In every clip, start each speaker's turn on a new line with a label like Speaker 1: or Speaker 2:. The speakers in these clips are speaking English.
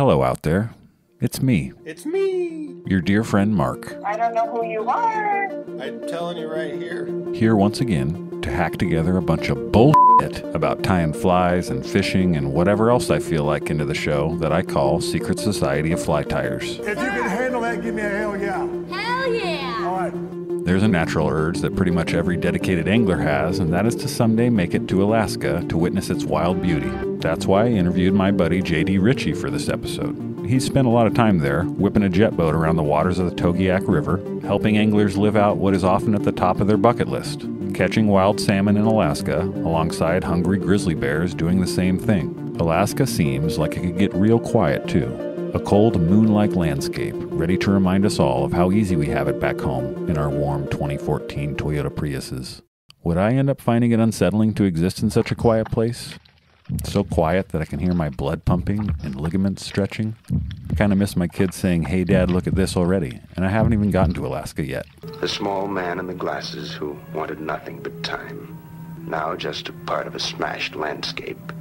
Speaker 1: Hello out there. It's me,
Speaker 2: It's me.
Speaker 1: your dear friend Mark,
Speaker 3: I don't know who you are.
Speaker 2: I'm telling you right here.
Speaker 1: here once again to hack together a bunch of bullshit about tying flies and fishing and whatever else I feel like into the show that I call Secret Society of Fly Tyers.
Speaker 4: If you can handle that, give me a hell yeah.
Speaker 5: Hell yeah!
Speaker 4: All right.
Speaker 1: There's a natural urge that pretty much every dedicated angler has, and that is to someday make it to Alaska to witness its wild beauty. That's why I interviewed my buddy JD Richey for this episode. He's spent a lot of time there, whipping a jet boat around the waters of the Togiak River, helping anglers live out what is often at the top of their bucket list catching wild salmon in Alaska, alongside hungry grizzly bears doing the same thing. Alaska seems like it could get real quiet too. A cold, moon like landscape, ready to remind us all of how easy we have it back home in our warm 2014 Toyota Priuses. Would I end up finding it unsettling to exist in such a quiet place? So quiet that I can hear my blood pumping and ligaments stretching? I kind of miss my kids saying, Hey dad, look at this already, and I haven't even gotten to Alaska yet.
Speaker 6: The small man in the glasses who wanted nothing but time. Now just a part of a smashed landscape.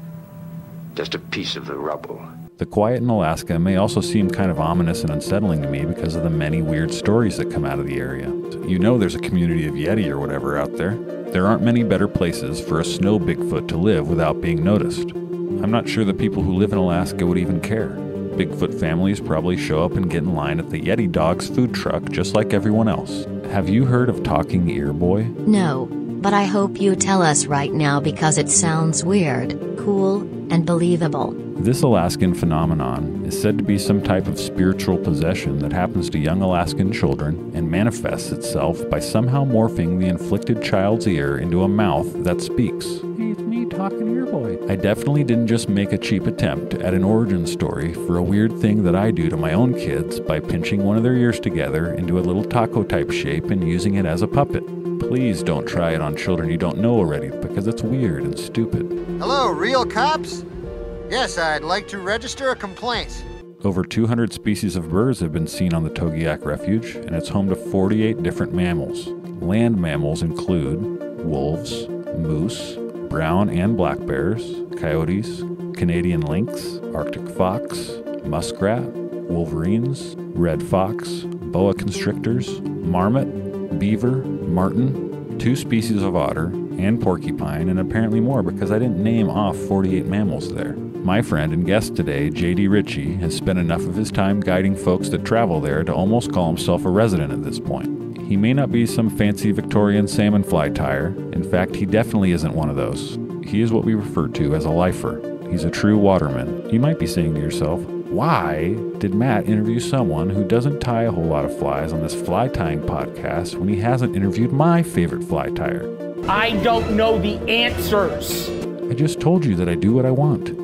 Speaker 6: Just a piece of the rubble.
Speaker 1: The quiet in Alaska may also seem kind of ominous and unsettling to me because of the many weird stories that come out of the area. You know there's a community of Yeti or whatever out there. There aren't many better places for a snow Bigfoot to live without being noticed. I'm not sure the people who live in Alaska would even care. Bigfoot families probably show up and get in line at the Yeti Dogs food truck just like everyone else. Have you heard of Talking Ear Boy?
Speaker 5: No, but I hope you tell us right now because it sounds weird, cool, and believable.
Speaker 1: This Alaskan phenomenon is said to be some type of spiritual possession that happens to young Alaskan children and manifests itself by somehow morphing the inflicted child's ear into a mouth that speaks. Hey, it's me talking ear boy. I definitely didn't just make a cheap attempt at an origin story for a weird thing that I do to my own kids by pinching one of their ears together into a little taco type shape and using it as a puppet. Please don't try it on children you don't know already because it's weird and stupid.
Speaker 7: Hello, real cops? Yes, I'd like to register a complaint.
Speaker 1: Over 200 species of birds have been seen on the Togiak Refuge, and it's home to 48 different mammals. Land mammals include wolves, moose, brown and black bears, coyotes, Canadian lynx, Arctic fox, muskrat, wolverines, red fox, boa constrictors, marmot, beaver, marten, two species of otter, and porcupine, and apparently more because I didn't name off 48 mammals there. My friend and guest today, JD Richey, has spent enough of his time guiding folks that travel there to almost call himself a resident at this point. He may not be some fancy Victorian salmon fly tyer. In fact, he definitely isn't one of those. He is what we refer to as a lifer. He's a true waterman. You might be saying to yourself, why did Matt interview someone who doesn't tie a whole lot of flies on this fly tying podcast when he hasn't interviewed my favorite fly tyer?
Speaker 8: I don't know the answers.
Speaker 1: I just told you that I do what I want.